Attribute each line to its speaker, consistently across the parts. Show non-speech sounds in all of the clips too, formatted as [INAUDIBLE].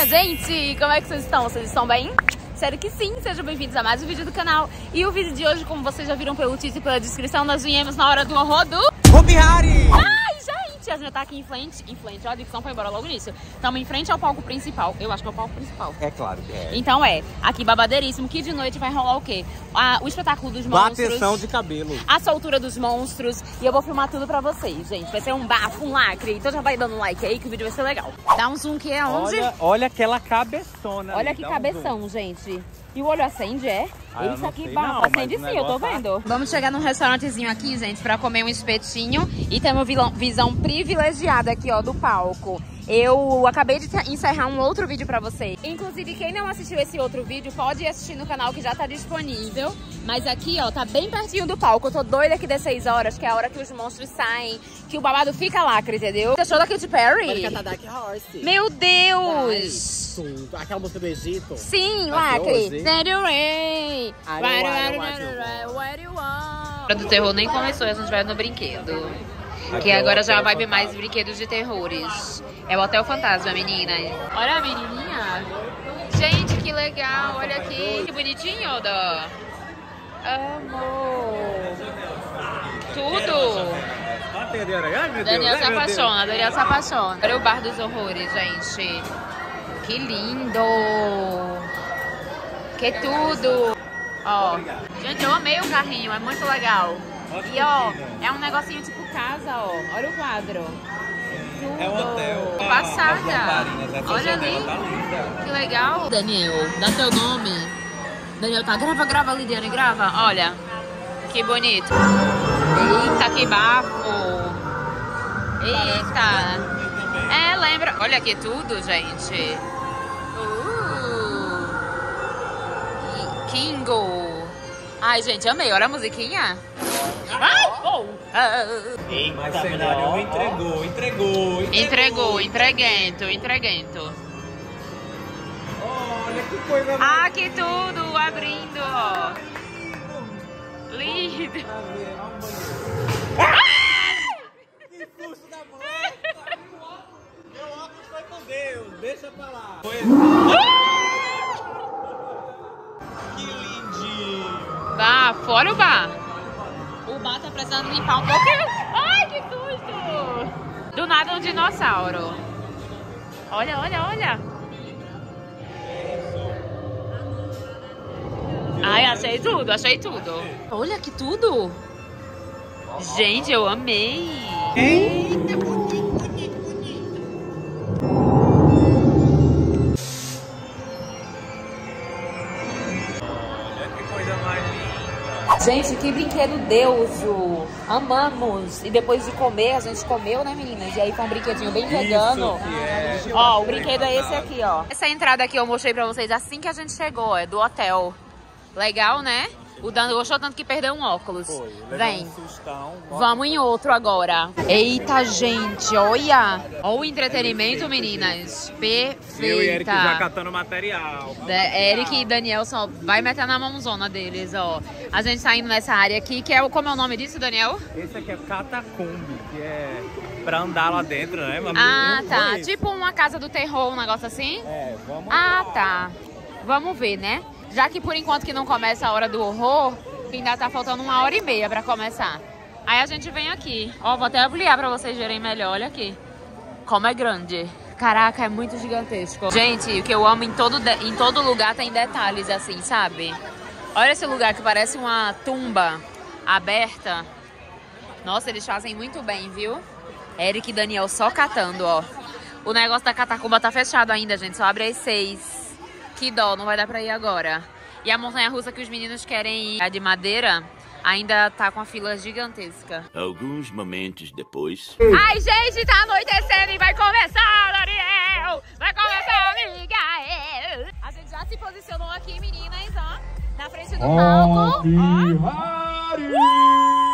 Speaker 1: minha gente! Como é que vocês estão? Vocês estão bem? Sério que sim, sejam bem-vindos a mais um vídeo do canal. E o vídeo de hoje, como vocês já viram pelo título e pela descrição, nós viemos na hora do horror do...
Speaker 2: Hopi Hari!
Speaker 1: A gente tá aqui em frente, em frente, ó, a dicção foi embora logo nisso. Estamos em frente ao palco principal. Eu acho que é o palco principal.
Speaker 2: É claro que é.
Speaker 1: Então é, aqui babadeiríssimo, que de noite vai rolar o quê? Ah, o espetáculo dos monstros.
Speaker 2: Bateção de cabelo.
Speaker 1: a soltura dos monstros. E eu vou filmar tudo pra vocês, gente. Vai ser um bafo, um lacre. Então já vai dando um like aí que o vídeo vai ser legal. Dá um zoom que é onde?
Speaker 2: Olha, olha aquela cabeçona
Speaker 1: Olha
Speaker 2: ali,
Speaker 1: que
Speaker 2: dá um
Speaker 1: cabeção, gente. E o olho acende, é?
Speaker 2: Ah,
Speaker 1: Isso aqui,
Speaker 2: sei não,
Speaker 1: acende sim, eu tô
Speaker 2: negócio
Speaker 1: vendo. Vamos chegar num restaurantezinho aqui, gente, pra comer um espetinho. E temos vilão- visão privilegiada aqui, ó, do palco. Eu acabei de encerrar um outro vídeo pra vocês. Inclusive, quem não assistiu esse outro vídeo, pode assistir no canal que já tá disponível. Mas aqui, ó, tá bem pertinho do palco. Eu tô doida aqui das 6 horas, que é a hora que os monstros saem, que o babado fica lacre, entendeu? Você achou da Katy Perry? Meu Deus!
Speaker 3: Tum, Aquela música do Egito.
Speaker 1: Sim,
Speaker 3: Aqui
Speaker 1: lacre. Let it rain.
Speaker 3: You.
Speaker 1: What you want. A hora do terror nem começou, a gente vai no brinquedo. Que agora já vai ver mais brinquedos de terrores. É o Hotel Fantasma, menina. Olha a menininha. Gente, que legal. Olha aqui. Que bonitinho, Oda. Amor. Tudo. Daniel se apaixona, Daniel se apaixona. Olha o bar dos horrores, gente. Que lindo! Que tudo! Ó, gente, eu amei o carrinho, é muito legal. E ó, é um negocinho tipo casa, ó. Olha o quadro. Tudo.
Speaker 2: É um hotel.
Speaker 1: Passada.
Speaker 2: Lamparinas, essa
Speaker 1: Olha ali.
Speaker 2: tá.
Speaker 1: Que legal. Daniel, dá teu nome. Daniel, tá, grava, grava, Lidiane, grava. Olha, que bonito. Eita, que bafo. Eita. É, lembra. Olha aqui tudo, gente. Uh. Kingo. Ai, gente, amei. Olha a musiquinha. Ai, oh. Ah.
Speaker 2: Mas cenário entregou, entregou,
Speaker 1: Entregou, entreguento, entreguento.
Speaker 2: Olha que coisa
Speaker 1: Ah, que tudo, abrindo, ó. Lindo.
Speaker 2: Que susto da mãe! Meu óculos foi com Deus, deixa pra lá. Que lindinho!
Speaker 1: Bah, fora o bar. O bar tá precisando limpar um pouquinho. Ai, que susto. Do nada um dinossauro. Olha, olha, olha. Ai, achei tudo, achei tudo. Olha que tudo. Gente, eu amei.
Speaker 2: Eita,
Speaker 1: Gente, que brinquedo deuso! Amamos! E depois de comer, a gente comeu, né, meninas? E aí foi um brinquedinho bem vegano.
Speaker 2: Isso que é.
Speaker 1: Ó, o brinquedo é esse aqui, ó. Essa entrada aqui eu mostrei pra vocês assim que a gente chegou, é do hotel. Legal, né? O Dano gostou tanto que perdeu um óculos.
Speaker 2: Foi,
Speaker 1: Vem.
Speaker 2: um sustão.
Speaker 1: Vamos em outro agora. Eita, gente, olha! Olha o entretenimento, meninas. Perfeita.
Speaker 2: Eu e Eric já catando material.
Speaker 1: Da- Eric e Daniel só vai meter na mãozona deles, ó. A gente tá indo nessa área aqui, que é o. Como é o nome disso, Daniel?
Speaker 2: Esse aqui é catacumbi, que é pra andar lá dentro, né? Mas
Speaker 1: Ah, tá. Tipo uma casa do terror, um negócio assim?
Speaker 2: É, vamos
Speaker 1: Ah,
Speaker 2: lá.
Speaker 1: tá. Vamos ver, né? Já que por enquanto que não começa a hora do horror, ainda tá faltando uma hora e meia pra começar. Aí a gente vem aqui. Ó, vou até ampliar pra vocês verem melhor. Olha aqui. Como é grande. Caraca, é muito gigantesco. Gente, o que eu amo em todo, de- em todo lugar tem detalhes assim, sabe? Olha esse lugar que parece uma tumba aberta. Nossa, eles fazem muito bem, viu? Eric e Daniel só catando, ó. O negócio da catacumba tá fechado ainda, gente. Só abre às seis. Que dó, não vai dar pra ir agora. E a montanha-russa que os meninos querem ir, a de madeira, ainda tá com a fila gigantesca.
Speaker 4: Alguns momentos depois.
Speaker 1: Ai, gente, tá anoitecendo e vai começar, Daniel! Vai começar, Miguel! A gente já se posicionou aqui, meninas, ó. Na frente do palco. Ó.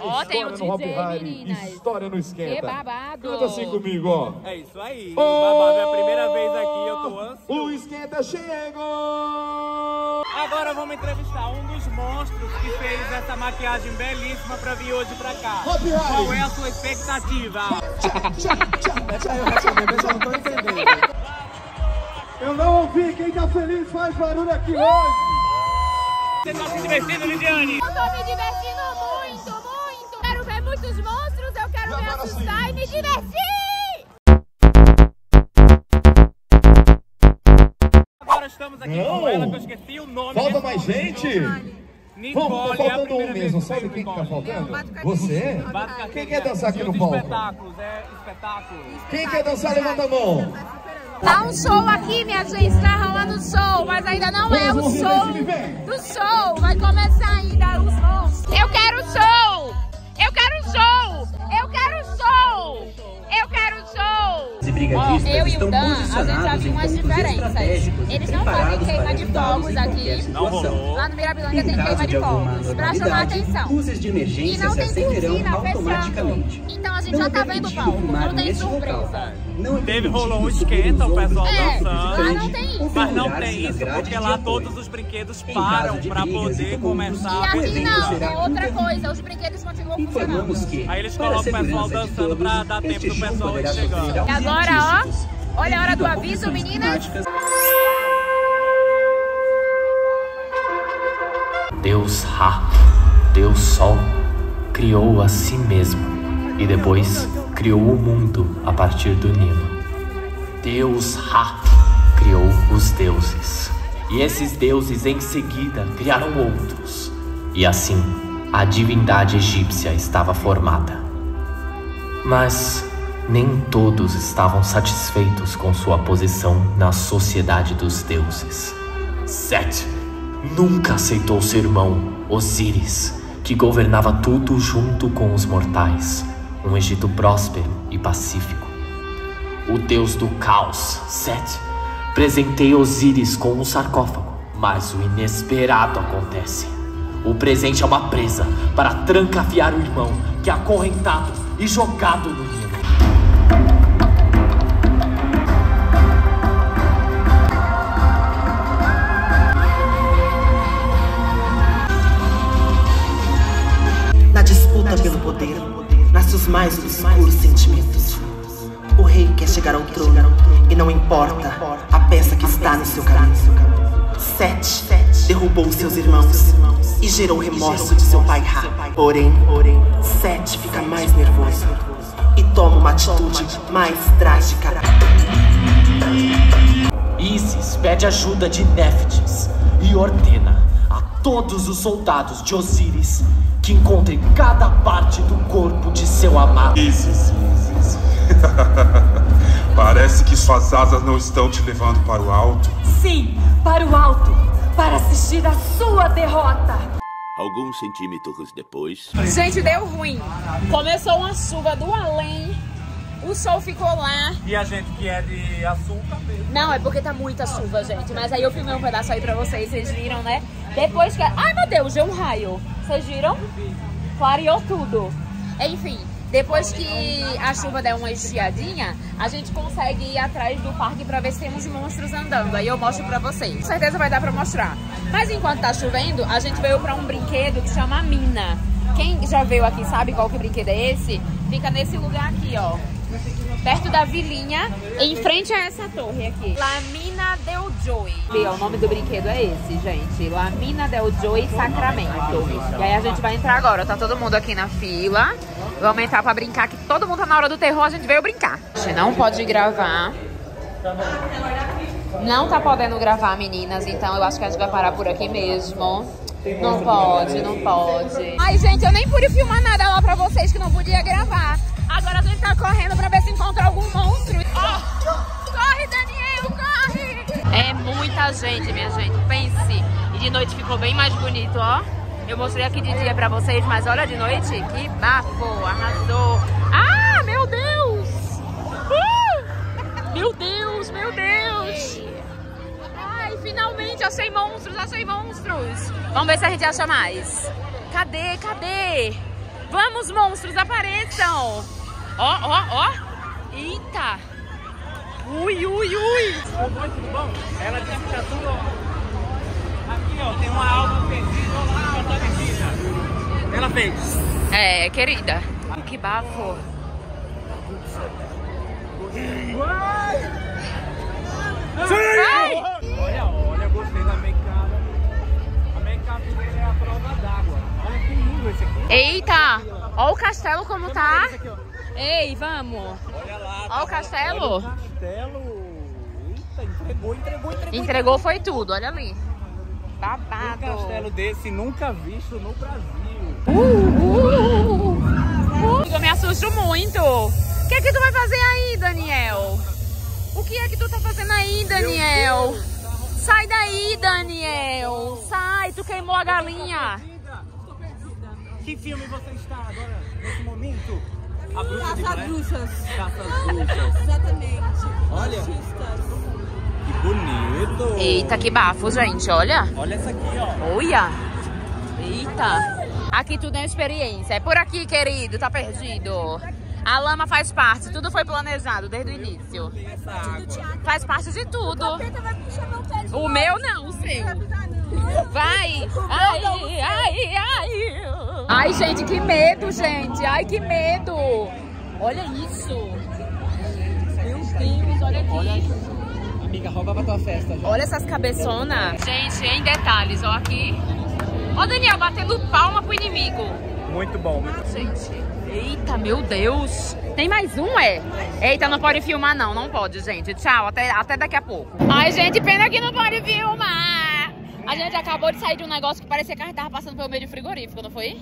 Speaker 1: Ó, tem o DJ, meninas.
Speaker 5: História no esquenta.
Speaker 1: Que babado.
Speaker 5: Canta assim comigo, ó.
Speaker 2: É isso aí. Babado, é a primeira vez aqui, eu tô ansioso.
Speaker 5: O esquenta chegou!
Speaker 2: Agora vamos entrevistar um dos monstros que fez essa maquiagem belíssima pra vir hoje pra cá.
Speaker 5: Hopi Hari.
Speaker 2: Qual é a sua expectativa? Já não tô entendendo.
Speaker 5: Eu não ouvi. Quem tá feliz faz barulho aqui hoje.
Speaker 2: Você tá se divertindo, Lidiane?
Speaker 6: Eu tô me divertindo quero me assustar e me divertir.
Speaker 2: Agora estamos aqui
Speaker 5: Não.
Speaker 2: com ela, que eu esqueci o nome.
Speaker 5: Falta mais gente?
Speaker 2: Nicole,
Speaker 5: Vamos, tá
Speaker 2: é
Speaker 5: faltando
Speaker 2: primeira
Speaker 5: um mesmo. Sabe quem que tá faltando? Você? Quem quer dançar aqui no palco?
Speaker 2: espetáculos, é espetáculo.
Speaker 5: Quem quer dançar, levanta a mão.
Speaker 6: Tá um show aqui, minha gente. Tá rolando show, mas ainda não é o show do show. Vai começar ainda os monstros.
Speaker 1: Eu quero show!
Speaker 7: Brigadistas
Speaker 1: eu e o
Speaker 7: estão
Speaker 1: Dan, a gente já
Speaker 7: posicionados
Speaker 1: viu
Speaker 7: em
Speaker 1: umas
Speaker 7: pontos
Speaker 1: diferenças.
Speaker 7: estratégicos e
Speaker 1: Eles não fazem queima de fogos aqui. Lá no Mirabilândia
Speaker 7: Em
Speaker 1: tem queima
Speaker 7: de
Speaker 1: fogos, pra chamar atenção.
Speaker 7: luzes de
Speaker 1: E
Speaker 7: emergência
Speaker 1: não
Speaker 7: se
Speaker 1: tem
Speaker 7: acenderão automaticamente.
Speaker 1: Então a gente
Speaker 7: Não
Speaker 1: já tá vendo o palco, não tem surpresa.
Speaker 7: Não
Speaker 2: Teve, rolou um esquenta, o pessoal
Speaker 1: É,
Speaker 2: dançando.
Speaker 1: lá não tem isso.
Speaker 2: Mas não tem isso, porque lá todos os brinquedos param pra
Speaker 7: e
Speaker 2: poder começar
Speaker 1: E aqui não, é outra coisa, os brinquedos continuam funcionando.
Speaker 2: Aí eles colocam o pessoal dançando pra dar tempo do pessoal chegando.
Speaker 1: E
Speaker 7: alguns
Speaker 1: agora, ó, olha a hora do aviso, meninas.
Speaker 8: Deus Ra, Deus Sol, criou a si mesmo e depois criou o mundo a partir do Nilo. Deus Ra criou os deuses e esses deuses em seguida criaram outros, e assim a divindade egípcia estava formada. Mas nem todos estavam satisfeitos com sua posição na sociedade dos deuses. Sete nunca aceitou seu irmão, Osíris, que governava tudo junto com os mortais, um Egito próspero e pacífico. O deus do caos, Set, presenteia Osíris com um sarcófago, mas o inesperado acontece. O presente é uma presa para trancafiar o irmão, que é acorrentado e jogado no
Speaker 9: poder, nasce os mais obscuros sentimentos. O rei quer chegar ao trono e não importa a peça que está no seu caminho. Sete derrubou seus irmãos e gerou remorso de seu pai Ra. Porém, Sete fica mais nervoso e toma uma atitude mais drástica.
Speaker 8: Isis pede ajuda de Néftis e ordena a todos os soldados de Osíris que cada parte do corpo de seu amado.
Speaker 10: Isis, [LAUGHS] Isis. Parece que suas asas não estão te levando para o alto.
Speaker 11: Sim, para o alto, para assistir a sua derrota.
Speaker 4: Alguns centímetros depois.
Speaker 1: Gente, deu ruim. Começou uma chuva do além. O sol ficou lá.
Speaker 2: E a gente que é de açúcar mesmo.
Speaker 1: Não, é porque tá muita chuva, gente. Mas aí eu filmei um pedaço aí pra vocês, vocês viram, né? Depois que. Ai, meu Deus, deu um raio. Vocês viram? Clareou tudo. Enfim, depois que a chuva der uma estiadinha, a gente consegue ir atrás do parque pra ver se tem uns monstros andando. Aí eu mostro pra vocês. Com certeza vai dar pra mostrar. Mas enquanto tá chovendo, a gente veio pra um brinquedo que chama Mina. Quem já veio aqui sabe qual que brinquedo é esse? Fica nesse lugar aqui, ó. Perto da vilinha, em frente a essa torre aqui. Lamina del Joy. O nome do brinquedo é esse, gente. Lamina del Joy Sacramento. E aí a gente vai entrar agora. Tá todo mundo aqui na fila. Vamos entrar pra brincar, que todo mundo tá na hora do terror, a gente veio brincar. A gente não pode gravar. Não tá podendo gravar, meninas, então eu acho que a gente vai parar por aqui mesmo. Não pode, não pode. Ai, gente, eu nem pude filmar nada lá pra vocês que não podia gravar. Agora a gente tá correndo pra ver se encontra algum monstro. Ó, corre, Daniel, corre! É muita gente, minha gente, pense. E de noite ficou bem mais bonito, ó. Eu mostrei aqui de dia pra vocês, mas olha de noite, que bafo, arrasou. Ah, meu Deus! Uh! Meu Deus, meu Deus! Ai, finalmente achei monstros, achei monstros. Vamos ver se a gente acha mais. Cadê, cadê? Vamos, monstros, apareçam. Ó, ó, ó. Eita. Ui, ui, ui.
Speaker 2: Oi, tudo bom? Ela disse que tá tudo. Aqui, ó, tem uma alma perdida lá, tá perdida. Ela fez.
Speaker 1: É, querida. Que bafo. Vai!
Speaker 2: Olha, olha, gostei da mecânica. A mecânica é a prova d'água. Olha que lindo esse aqui.
Speaker 1: Eita! Ó o castelo como tá. Ei, vamos.
Speaker 2: Olha lá.
Speaker 1: Ó o castelo.
Speaker 2: Olha o castelo. Eita, entregou, entregou, entregou.
Speaker 1: Entregou foi tudo, olha ali.
Speaker 2: Um
Speaker 1: Babado.
Speaker 2: castelo desse nunca visto no Brasil.
Speaker 1: Uh, uh, Eu me assusto muito. O que é que tu vai fazer aí, Daniel? O que é que tu tá fazendo aí, Daniel? Sai daí, Daniel. Sai, tu queimou a galinha.
Speaker 2: Que filme você está agora, nesse momento? A bruxa de
Speaker 7: Caça
Speaker 2: Blair?
Speaker 7: bruxas.
Speaker 2: Caça às bruxas.
Speaker 7: Exatamente.
Speaker 2: Olha. Que bonito.
Speaker 1: Eita, que bafo, gente, olha.
Speaker 2: Olha essa aqui, ó.
Speaker 1: Olha. Eita. Aqui tudo é experiência. É por aqui, querido, tá perdido. A lama faz parte, tudo foi planejado desde o início. Faz parte de tudo. O meu não, o seu. Vai! [LAUGHS] Ai, ai, ai! Ai, gente, que medo, gente! Ai, que medo! Olha isso! Meu Deus, olha aqui!
Speaker 2: Amiga, rouba pra tua festa já.
Speaker 1: Olha essas cabeçonas! Gente, em detalhes, ó, aqui. Ó, Daniel, batendo palma pro inimigo.
Speaker 2: Muito bom, muito bom.
Speaker 1: Gente, eita, meu Deus. Tem mais um, é? Eita, não pode filmar não, não pode, gente. Tchau, até, até daqui a pouco. Ai, gente, pena que não pode filmar. A gente acabou de sair de um negócio que parecia que a gente tava passando pelo meio de frigorífico, não foi?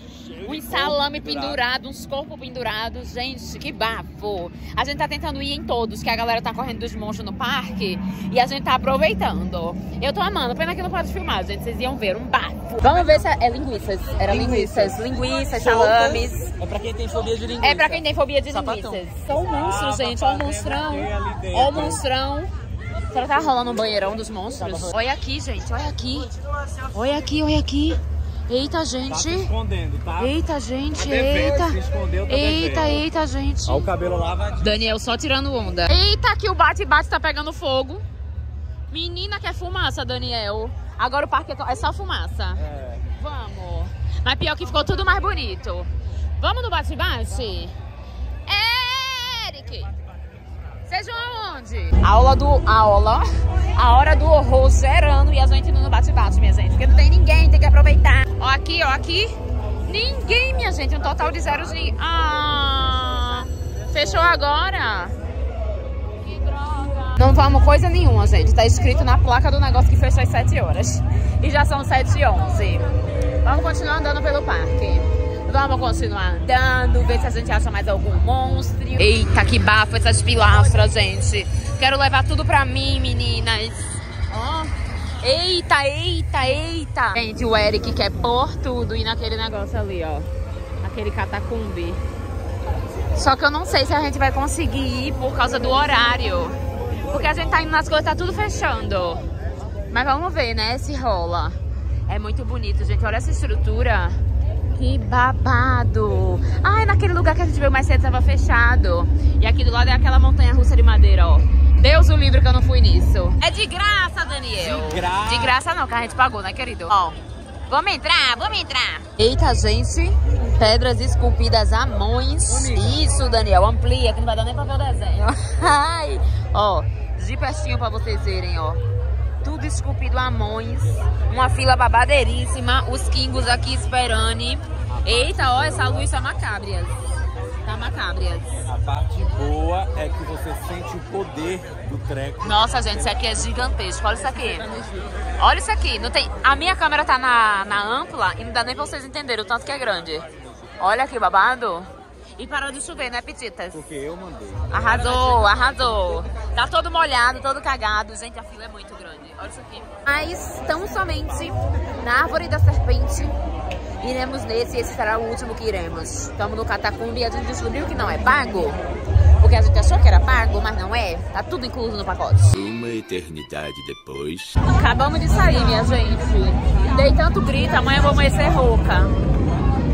Speaker 1: Um salame pendurado, uns corpos pendurados. Gente, que bafo. A gente tá tentando ir em todos, que a galera tá correndo dos monstros no parque. E a gente tá aproveitando. Eu tô amando, pena que não pode filmar, gente. Vocês iam ver, um bafo. Vamos ver se é, é linguiças. Era linguiças. Linguiças, salames.
Speaker 2: É pra quem tem fobia de linguiça.
Speaker 1: É pra quem tem fobia de
Speaker 2: Sapatão.
Speaker 1: linguiças. Só o monstro, gente. Ó o monstrão. Ó o monstrão. Será que tá rolando um banheirão dos monstros? Olha aqui, gente. Olha aqui. Olha aqui, olha aqui. Eita,
Speaker 2: Tá
Speaker 1: gente.
Speaker 2: escondendo, tá?
Speaker 1: Eita, gente.
Speaker 2: Tá
Speaker 1: Eita.
Speaker 2: tá
Speaker 1: Eita, eita, gente.
Speaker 2: Ó o cabelo lavadinho.
Speaker 1: Daniel só tirando onda. Eita, que o bate-bate tá pegando fogo. Menina, que é fumaça, Daniel. Agora o parque é só fumaça.
Speaker 2: É.
Speaker 1: Vamos. Mas pior que ficou tudo mais bonito. Vamos no bate-bate? Eric! Vocês vão aonde? Aula do... Aula. A hora do horror zerando e a gente no bate-bate, minha gente. Porque não tem ninguém, tem que aproveitar. Ó aqui, ó aqui. Ninguém, minha gente. Um total de zero de... Ah... Fechou agora? Que droga. Não vamos coisa nenhuma, gente. Tá escrito na placa do negócio que fechou às 7 horas. E já são 7 e 11. Vamos continuar andando pelo parque. Vamos continuar andando, ver se a gente acha mais algum monstro. Eita, que bafo essas pilastras, gente. Quero levar tudo pra mim, meninas. Ó. Eita, eita, eita. Gente, o Eric quer pôr tudo e naquele negócio ali, ó. Aquele catacumbi. Só que eu não sei se a gente vai conseguir ir por causa do horário. Porque a gente tá indo nas coisas, tá tudo fechando. Mas vamos ver, né, se rola. É muito bonito, gente. Olha essa estrutura. Que babado. Ah, é naquele lugar que a gente veio mais cedo tava fechado. E aqui do lado é aquela montanha russa de madeira, ó. Deus o livro que eu não fui nisso. É de graça, Daniel.
Speaker 2: De graça.
Speaker 1: De graça não, que a gente pagou, né, querido? Ó. Vamos entrar, vamos entrar. Eita, gente. Pedras esculpidas a mãos. Isso, Daniel, amplia, que não vai dar nem pra ver o desenho. [LAUGHS] Ai. Ó, de pertinho pra vocês verem, ó. Tudo esculpido a mãos. Uma fila babadeiríssima. Os Kingos aqui esperando. Eita, ó, essa luz tá macábrias. Tá macábrias.
Speaker 2: A parte boa é que você sente o poder do treco.
Speaker 1: Nossa, gente, isso aqui é gigantesco. Olha isso aqui. Olha isso aqui. Não tem... A minha câmera tá na, na ampla e não dá nem pra vocês entenderem o tanto que é grande. Olha que babado. E parou de chover, né, Petitas?
Speaker 2: Porque eu mandei.
Speaker 1: Arrasou, arrasou. Tá todo molhado, todo cagado. Gente, a fila é muito grande. Olha isso aqui. Mas tão somente na Árvore da Serpente. Iremos nesse e esse será o último que iremos. Estamos no Catacumbi e a gente descobriu que não é pago. Porque a gente achou que era pago, mas não é. Tá tudo incluso no pacote.
Speaker 4: Uma eternidade depois.
Speaker 1: Acabamos de sair, minha gente. Dei tanto grito, amanhã eu vou amanhecer rouca.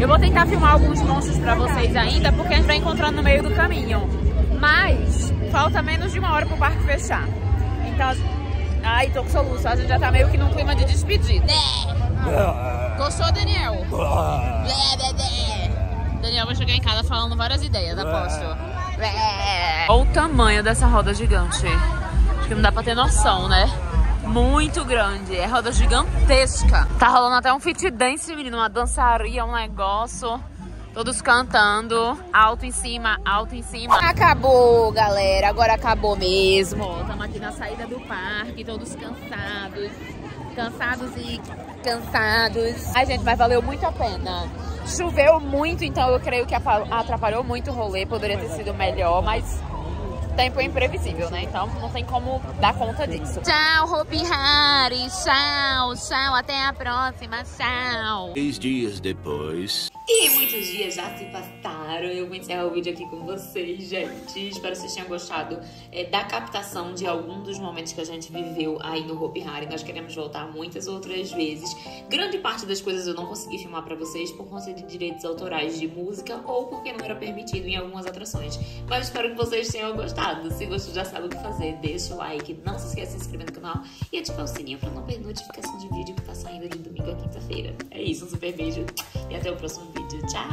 Speaker 1: Eu vou tentar filmar alguns monstros pra vocês ainda, porque a gente vai encontrando no meio do caminho. Mas falta menos de uma hora pro parque fechar. Então, ai, tô com soluço. A gente já tá meio que num clima de despedida. Gostou, Daniel? Blé. Daniel vai chegar em casa falando várias ideias, aposto. Olha o tamanho dessa roda gigante. Acho que não dá pra ter noção, né? Muito grande. É roda gigantesca. Tá rolando até um fit dance, menino. Uma dançaria, um negócio. Todos cantando, alto em cima, alto em cima. Acabou, galera. Agora acabou mesmo. Estamos aqui na saída do parque, todos cansados. Cansados e cansados. Ai, gente, mas valeu muito a pena. Choveu muito, então eu creio que atrapalhou muito o rolê. Poderia ter sido melhor, mas tempo é imprevisível, né? Então não tem como dar conta disso. Tchau, Hopi Hari. Tchau, tchau. Até a próxima. Tchau.
Speaker 4: Três dias depois.
Speaker 1: E muitos dias já se passaram. Eu vou encerrar o vídeo aqui com vocês, gente. Espero que vocês tenham gostado é, da captação de algum dos momentos que a gente viveu aí no Hopi Hari. Nós queremos voltar muitas outras vezes. Grande parte das coisas eu não consegui filmar para vocês por conta de direitos autorais de música ou porque não era permitido em algumas atrações. Mas espero que vocês tenham gostado. Se gostou, já sabe o que fazer. Deixa o like, não se esqueça de se inscrever no canal e ativar o sininho para não perder notificação de vídeo que tá saindo de domingo a quinta-feira. É isso, um super beijo e até o próximo vídeo. we do. Ciao!